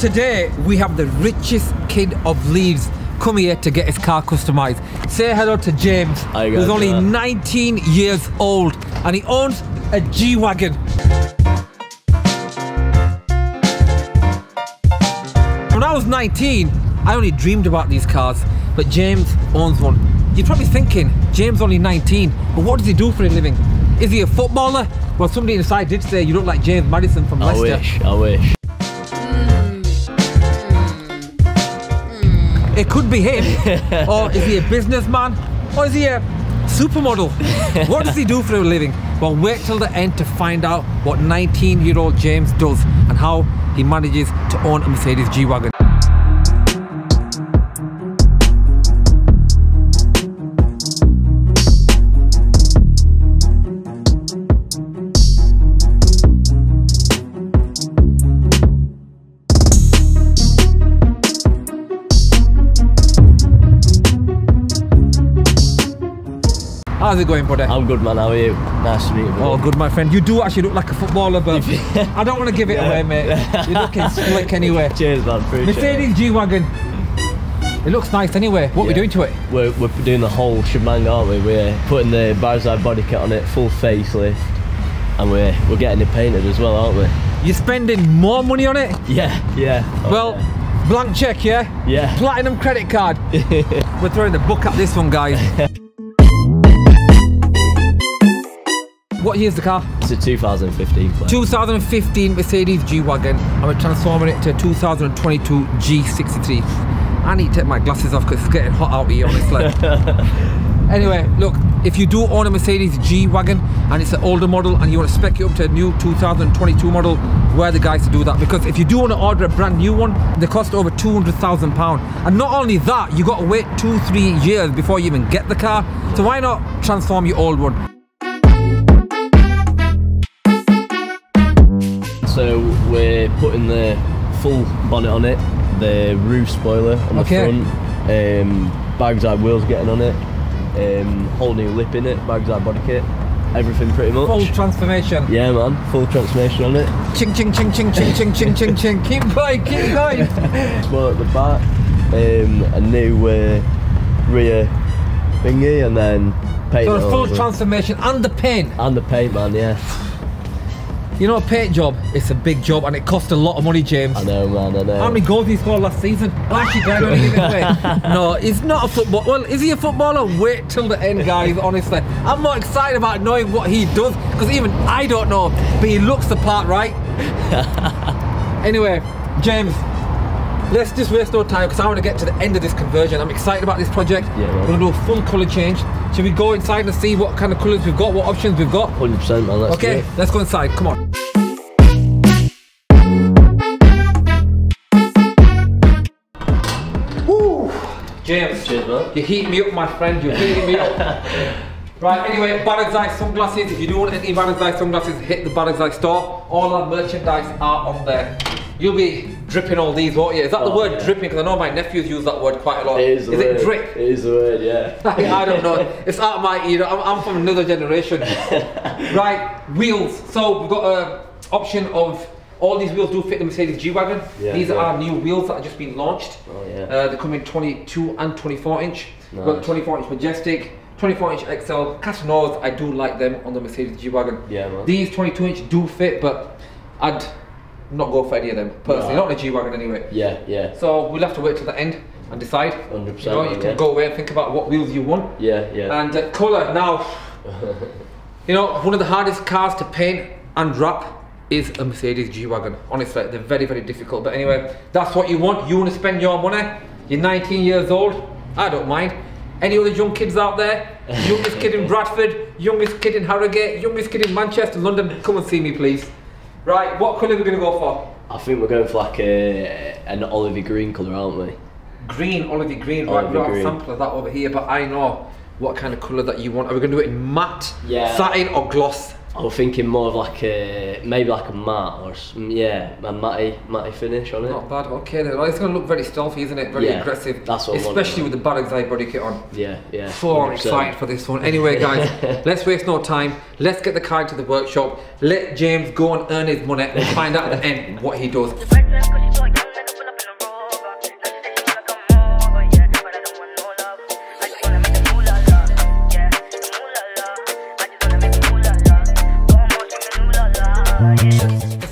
today we have the richest kid of Leeds come here to get his car customized. Say hello to James, who's only Hello. 19 years old and he owns a G-Wagon. When I was 19, I only dreamed about these cars, but James owns one. You're probably thinking, James only 19, but what does he do for a living? Is he a footballer? Well, somebody inside did say you look like James Maddison from I Leicester. wish, I wish. It could be him. or is he a businessman? Or is he a supermodel? what does he do for a living? Well, wait till the end to find out what 19 year old James does and how he manages to own a Mercedes G Wagon. How's it going, buddy? I'm good, man. How are you? Nice to meet you. Oh, good, my friend. You do actually look like a footballer, but I don't want to give it away, mate. You're looking slick anyway. Cheers, man. Appreciate. Mercedes G Wagon. It looks nice anyway. What are we Yeah. doing to it? We're, we're doing the whole shebang, aren't we? We're putting the Barakzai body kit on it, full facelift, and we're we're getting it painted as well, aren't we? You're spending more money on it? Yeah, yeah. Oh, well, yeah. blank check, yeah? Yeah. Platinum credit card. We're throwing the book at this one, guys. What year's the car? it's a 2015 plate. 2015 Mercedes G-Wagon we're transforming it to 2022 G63. I need to take my glasses off because it's getting hot out here, honestly. anyway, look, if you do own a Mercedes G-Wagon and it's an older model and you want to spec it up to a new 2022 model, we're the guys to do that. Because if you do want to order a brand new one, they cost over £200,000. And not only that, you got to wait two, three years before you even get the car. So why not transform your old one? So we're putting the full bonnet on it, the roof spoiler on the Okay. front, um, Barakzai wheels getting on it, um, whole new lip in it, Barakzai body kit, everything pretty much. Full transformation. yeah, man, full transformation on it. Ching ching ching ching ching ching ching ching ching. Keep going, keep going. Spoiler at the back, um, a new uh, rear thingy, and then paint. So a full over. transformation and the paint. and the paint, man. Yeah, You know, a paint job, it's a big job and it costs a lot of money, James. I know, man. I know. How many goals he scored last season? Actually, I don't give it away. No, he's not a football. Well, is he a footballer? Wait till the end, guys. Honestly, I'm not excited about knowing what he does because even I don't know. But he looks the part, right? anyway, James, let's just waste no time because I want to get to the end of this conversion. I'm excited about this project. Yeah. We're gonna do a full colour change. Should we go inside and see what kind of colours we've got, what options we've got? 100%, man. Let's Okay, let's go inside. Come on. James, Cheers, man. you heat me up, my friend. You're heating me up. right, anyway, Eye sunglasses. If you do want any Eye sunglasses, hit the Eye store. All our merchandise are on there. You'll be dripping all these, won't you? Is that the Oh, word yeah. dripping? Because I know my nephews use that word quite a lot. It is is it drip? It is the word, yeah. I don't know. It's out of my ear. I'm, I'm from another generation. right, wheels. So we've got a option of all these wheels do fit the Mercedes G-Wagon. Yeah, these yeah. are new wheels that have just been launched. Oh, yeah. Uh, they come in 22 and 24 inch. We've got Nice. 24 inch Majestic, 24 inch XL. Casanovas, I do like them on the Mercedes G-Wagon. Yeah, man. These 22 inch do fit, but I'd not go for any of them personally. Right. Not the G-Wagon anyway. Yeah, yeah. So we'll have to wait till the end and decide. 100%, You know, you can yeah. go away and think about what wheels you want. Yeah, yeah. And uh, colour now, you know, one of the hardest cars to paint and wrap is a Mercedes G-Wagon. Honestly, they're very, very difficult. But anyway, that's what you want. You want to spend your money. You're 19 years old. I don't mind. Any other young kids out there? Youngest kid in Bradford, youngest kid in Harrogate, youngest kid in Manchester, London, come and see me, please. Right, what colour are we going to go for? I think we're going for like a, an olivey green colour, aren't we? green, olivey green. right, we've got a sample of that over here, but I know what kind of colour that you want. Are we going to do it in matte, Yeah. satin, or gloss? I was thinking more of like a maybe like a matte or some mm, yeah a matty matty finish on it. Not bad. Okay, then. Well, it's going to look very stealthy, isn't it? Very Yeah, aggressive. that's what Especially man. with the Barakzai body kit on. Yeah, yeah. So I'm excited for this one. Anyway, guys, let's waste no time. Let's get the car into the workshop. Let James go and earn his money and find out at the end what he does.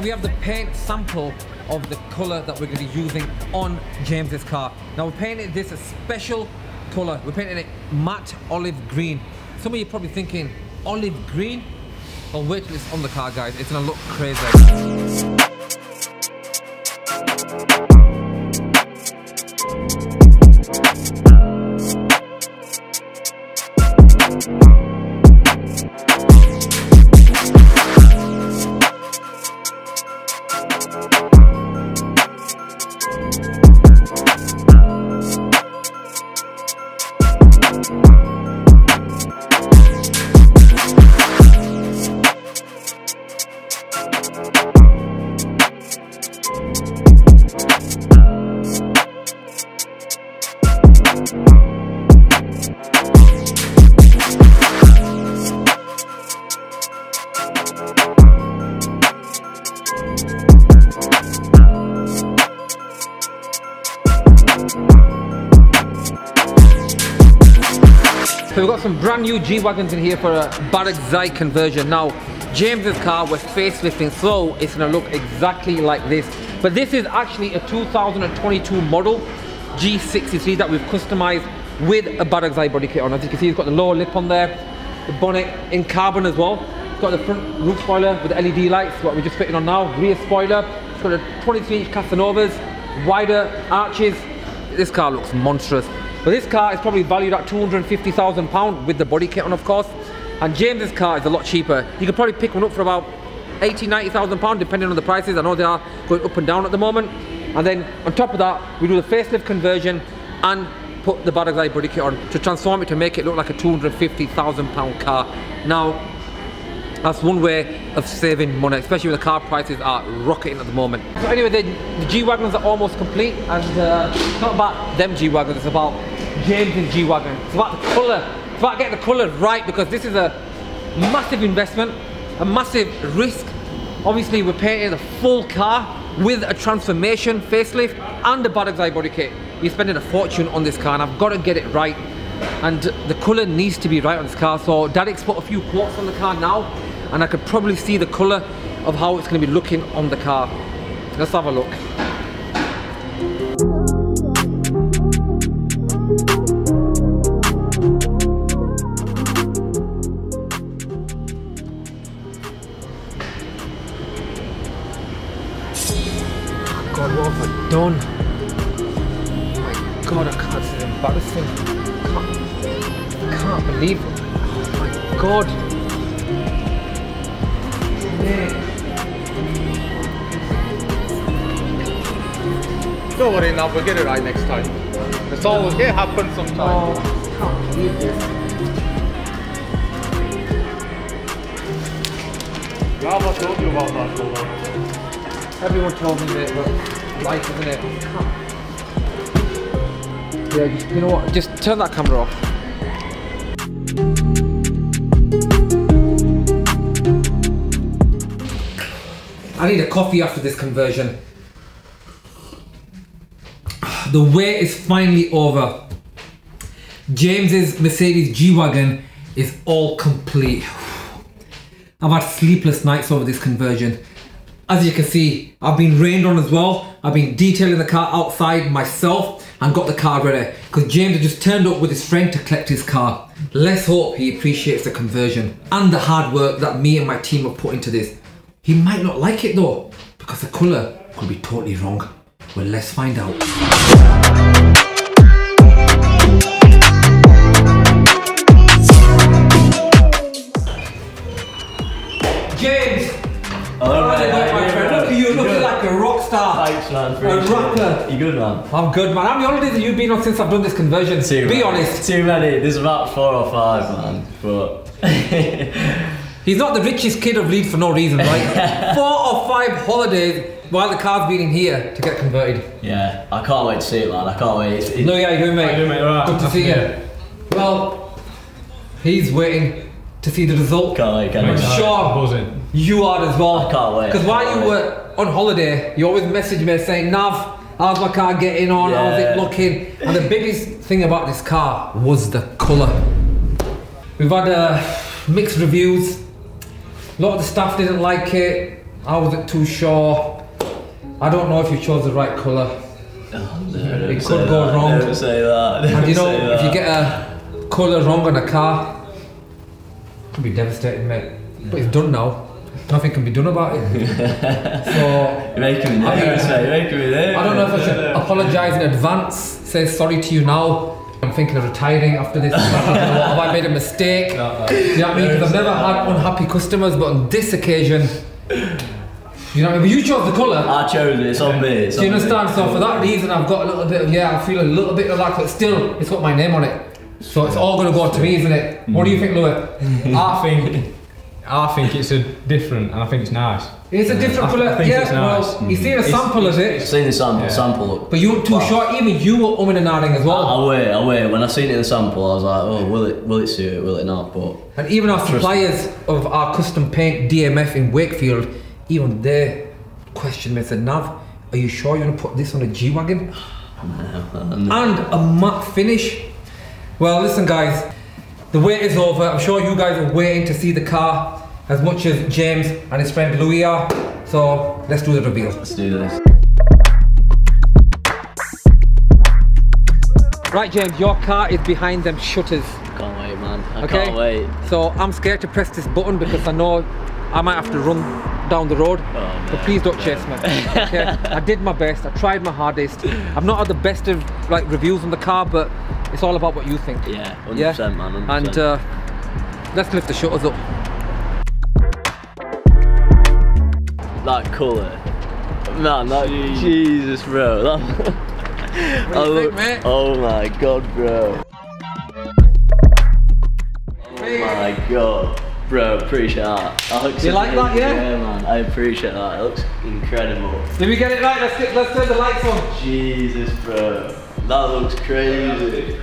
So we have the paint sample of the colour that we're going to be using on James's car. Now we're painting this a special colour. We're painting it matte olive green. Some of you probably thinking, olive green? Well, wait till it's on the car, guys. It's to look crazy. New G-Wagons in here for a Barakzai conversion. Now, James's car was facelifting, so it's gonna look exactly like this. But this is actually a 2022 model G63 that we've customized with a Barakzai body kit on. As you can see, it's got the lower lip on there, the bonnet in carbon as well. It's got the front roof spoiler with LED lights, what we're just fitting on now, rear spoiler. It's got a 23 inch Casanovas, wider arches. This car looks monstrous. But this car is probably valued at £250,000 with the body kit on, of course. And James's car is a lot cheaper. You could probably pick one up for about 80, 90,000 pounds depending on the prices. I know they are going up and down at the moment. And then on top of that, we do the facelift conversion and put the Barakzai body kit on to transform it to make it look like a 250,000 pound car. Now, that's one way of saving money, especially when the car prices are rocketing at the moment. So anyway, the, the G-Wagons are almost complete and uh, it's not about them G-Wagons, it's about James's G-Wagon. It's about the colour, it's about getting the colour right because this is a massive investment, a massive risk. Obviously, we're painting the full car with a transformation facelift and a Barakzai body kit. You're spending a fortune on this car and I've got to get it right. And the colour needs to be right on this car. So Daddick's put a few quotes on the car now and I could probably see the colour of how it's going to be looking on the car. Let's have a look. My God. Don't worry now, we'll get it right next time. It's all it happens Oh, sometimes. I can't believe this. Lava told you about that, Lola. Everyone told me that, but life isn't it? Yeah, just, you know what? Just turn that camera off. I need a coffee after this conversion. The wait is finally over. James's Mercedes G-Wagon is all complete. I've had sleepless nights over this conversion. As you can see, I've been rained on as well. I've been detailing the car outside myself and got the car ready because James had just turned up with his friend to collect his car. Let's hope he appreciates the conversion and the hard work that me and my team have put into this. He might not like it though because the colour could be totally wrong. Well, let's find out. James! Alright, oh, Look at you, looking like a rock star. Thanks, man. A rapper. You good, man? I'm good, man. How many holidays have you been on since I've done this conversion? Too Be many. honest. Too many. There's about four or five, man. But He's not the richest kid of Leeds for no reason, right? Four or five holidays while the car's been in here to get converted. yeah, I can't wait to see it, man. I can't wait. It's- it- No, yeah, you doing, mate? How you mate? Alright. Good to see you. Well, he's waiting to see the result. Can't wait, can't I'm wait. sure Buzzing. you are as well. I can't wait, Because while you wait. were on holiday, you always message me saying, Nav, how's my car getting on? How's it looking? And the biggest thing about this car was the colour. We've had uh, mixed reviews. A lot of the staff didn't like it. I wasn't too sure. I don't know if you chose the right colour. it could go wrong. Never say that. Never And you know, if you get a colour wrong on a car, it could be devastating, mate. But it's done now. Nothing can be done about it. so You're making me I mean, mate. You're making me nervous. I don't know if I should apologise in advance, say sorry to you now. I'm thinking of retiring after this. Have I made a mistake? Uh-uh. You know what I mean? Because I've never had unhappy customers, but on this occasion, you know what I mean? But you chose the colour. I chose it. It's on me. It's Do you on me. understand? So for that reason, I've got a little bit of yeah. I feel a little bit of that, but still, it's got my name on it. So it's all gonna go to me, isn't it? What do you think, Louis? I think I think it's a different, and I think it's nice. It's a different I- colour. I think yeah, it's nice. well, you see a mm-hmm. sample of I've it, seen the sample. Yeah. Sample look. but you were too Wow. short. Even you were umming and ahhing as well. I wait, I wait. When I seen it in the sample, I was like, oh, will it, will it suit it, will it not? But And even our suppliers of our custom paint DMF in Wakefield, even they questioned me and said, Nav, are you sure you want to put this on a G Wagon? and a matte finish. Well, listen, guys, the wait is over. I'm sure you guys are waiting to see the car as much as James and his friend Louis are. So let's do the reveal. let's do this. Right, James, your car is behind them shutters. Can't wait, man. I Okay. can't wait. So I'm scared to press this button because I know I might have to run down the road. Oh, But please don't chase me. Okay? I did my best. I tried my hardest. I've not had the best of like reviews on the car, but it's all about what you think. Yeah, 100%, Yeah? man. 100%. And uh, let's lift the shutters up. That colour. Man, that Jesus, bro. That, I you think, mate? Oh my god, bro. Oh my god. Bro, appreciate that. That looks You like that, yeah? Yeah, man. I appreciate that. It looks incredible. Did we get it right? Let's get, let's turn the lights on. Jesus, bro. That looks crazy.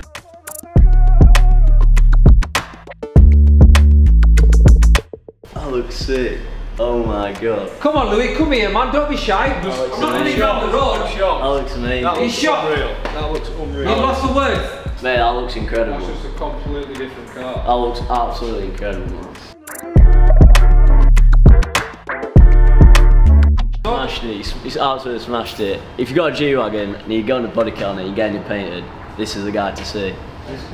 That looks sick. Oh my god. Come on, Louis. Come here, man. Don't be shy. I'm not running down the road. That looks amazing. He's shot. That looks You unreal. lost for words. Mate, that looks incredible. That's just a completely different car. That looks absolutely incredible. Smashed it, he's, he's absolutely smashed it. If you've got a G-Wagon and you're going to body kit on it, you're getting it painted, this is the guy to see.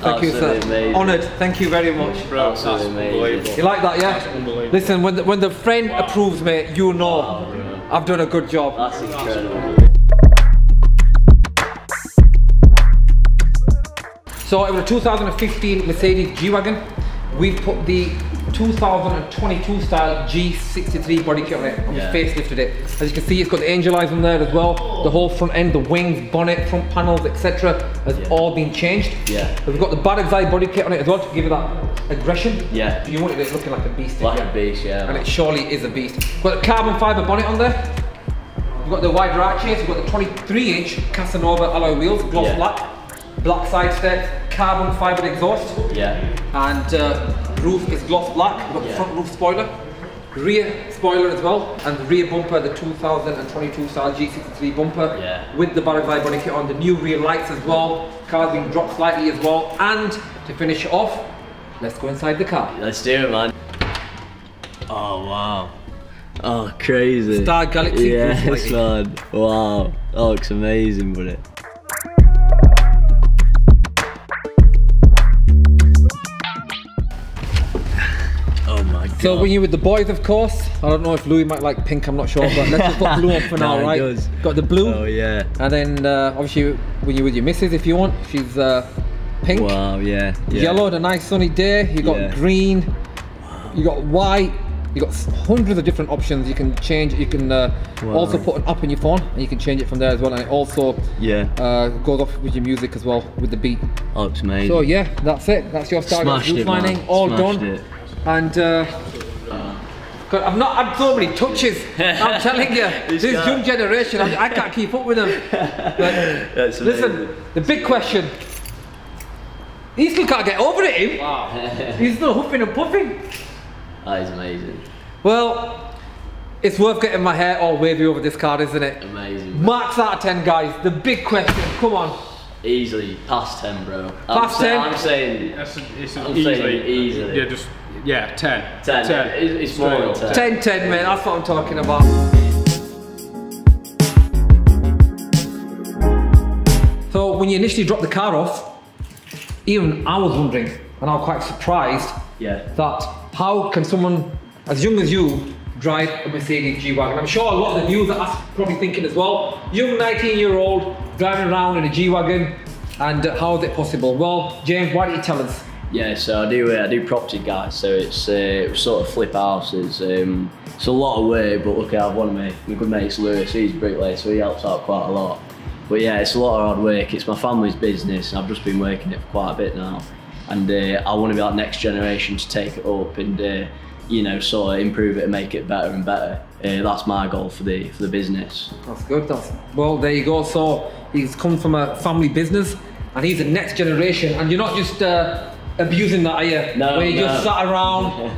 Thank you, sir. Amazing. Honoured. Thank you very much. Bro, Absolutely amazing. You like that, yeah? Listen, when the, when the friend approves, me, you know Wow. I've done a good job. That's incredible. So it was a 2015 Mercedes G-Wagon. We've put the 2022 style G63 body kit on it and Yeah. we facelifted it. As you can see, it's got the angel eyes on there as well. The whole front end, the wings, bonnet, front panels, etc. has Yeah. all been changed. Yeah. We've got the Bad Eye body kit on it as well to give it that aggression. Yeah. You wanted it looking like a beast. Like yeah. a beast, yeah. And it surely is a beast. Got the carbon fibre bonnet on there. We've got the wide arches, we've got the 23 inch Casanova alloy wheels, gloss black, black side steps, carbon fibre exhaust, Yeah. and uh, roof is gloss black. We've got the Yeah. front roof spoiler, rear spoiler as well, and the rear bumper, the 2022 style G63 bumper, Yeah. with the Barakzai body kit on, the new rear lights as well, car's been dropped slightly as well, and to finish it off, let's go inside the car. Let's do it, man. Oh, wow. Oh, crazy. Star Galaxy Yes, man. Wow. That looks amazing, buddy. So when you're with the boys, of course, I don't know if Louis might like pink, I'm not sure, but let's just put blue on for now, No, right? does. Got the blue, Oh yeah. and then uh, obviously when you're with your missus, if you want, she's uh, pink, Wow, yeah. yeah. yellow on a nice sunny day. You got Yeah. green, you got white. You got hundreds of different options. You can change. You can uh, Wow. also put an app on your phone, and you can change it from there as well. And it also Yeah. uh, goes off with your music as well with the beat. Oh, it's amazing. So yeah, that's it. That's your Stargate Smashed it, man. all Smashed done. it. And uh, I've not had so many touches. I'm telling you, This this guy. young generation, I, I can't keep up with them. But That's listen, the big question. He still can't get over it, him. Wow. He's still huffing and puffing. That is amazing. Well, it's worth getting my hair all wavy over this card, isn't it? Amazing. Marks out of 10, guys. The big question. Come on. Easily past 10, bro. Past I'm say- 10? I'm saying It's, it's I'm easily, saying easily. Yeah, just Yeah, 10. 10. 10. It's, it's more than Straight 10. 10 10, mate. That's what I'm talking about. So when you initially dropped the car off, even I was wondering, and I was quite surprised Yeah. that how can someone as young as you drive a Mercedes G-Wagon? I'm sure a lot of the viewers are probably thinking as well, young 19 year old driving around in a G-Wagon, and uh, how is it possible? Well, James, why don't you tell us? Yeah, so I do uh, I do property guys, so it's uh, sort of flip houses. Um, it's a lot of work, but look, I have one of my, my good mates, Lewis. He's a bricklayer, so he helps out quite a lot. But yeah, it's a lot of hard work. It's my family's business. and I've just been working it for quite a bit now, and uh, I want to be that next generation to take it up and uh, you know sort of improve it and make it better and better. Uh, that's my goal for the for the business. That's good. That's well. There you go. So he's come from a family business, and he's the next generation. And you're not just uh, abusing that, are you? No, Where you just sat around.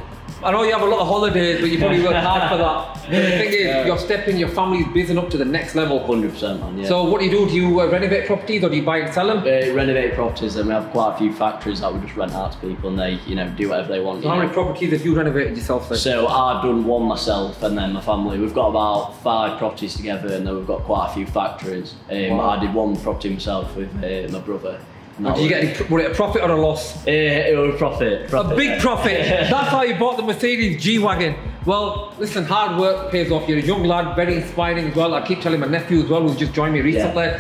I know you have a lot of holidays, but you probably work hard for that. But the thing is, Yeah. you're stepping your family's business up to the next level. Hundred percent, man. Yeah. So what do you do? Do you uh, renovate properties or do you buy and sell them? uh, renovate properties, and we have quite a few factories that we just rent out to people, and they you know do whatever they want. So how know. many properties have you renovated yourself then? So I've done one myself and then my family. We've got about five properties together and then we've got quite a few factories. Um, Wow. I did one property myself with uh, my brother. That Did you get any, was it a profit or a loss? Uh, it was a profit. A big yeah. profit. That's how you bought the Mercedes G-Wagon. Well, listen, hard work pays off. You're a young lad, very inspiring as well. I keep telling my nephew as well, who's just joined me recently,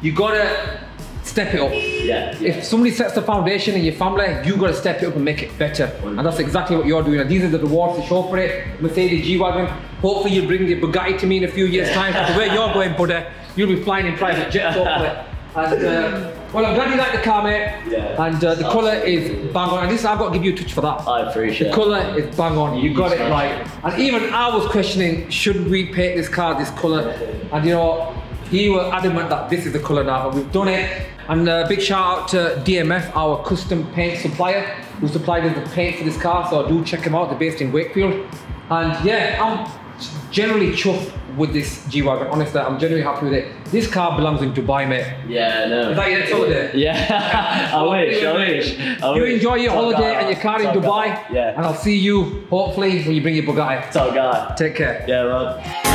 you gotta step it up. Yeah. If somebody sets the foundation in your family, you gotta step it up and make it better. And that's exactly what you're doing. And these are the rewards to show for it. Mercedes G-Wagon. Hopefully you bring the Bugatti to me in a few years' time. the way you're going, buddy, you'll be flying in private jets hopefully. And uh, well, I'm glad you like the car, mate. Yeah. And uh, the colour is bang on. And this, I've got to give you a touch for that. I appreciate The colour is bang on. You got it right. And even I was questioning, should we paint this car this colour? And you know, he was adamant that this is the colour now, and we've done it. And uh, big shout out to DMF, our custom paint supplier, who supplied us the paint for this car. So do check them out. They're based in Wakefield. And yeah, I'm generally chuffed with this G-Wagon. Honestly, I'm generally happy with it. This car belongs in Dubai, mate. Yeah, no. Is that your next holiday? Yeah, I wish, I wish. I You wish. enjoy your holiday and your car in Dubai. Yeah. And I'll see you hopefully when you bring your Bugatti. Top guy. Take care. Yeah, man.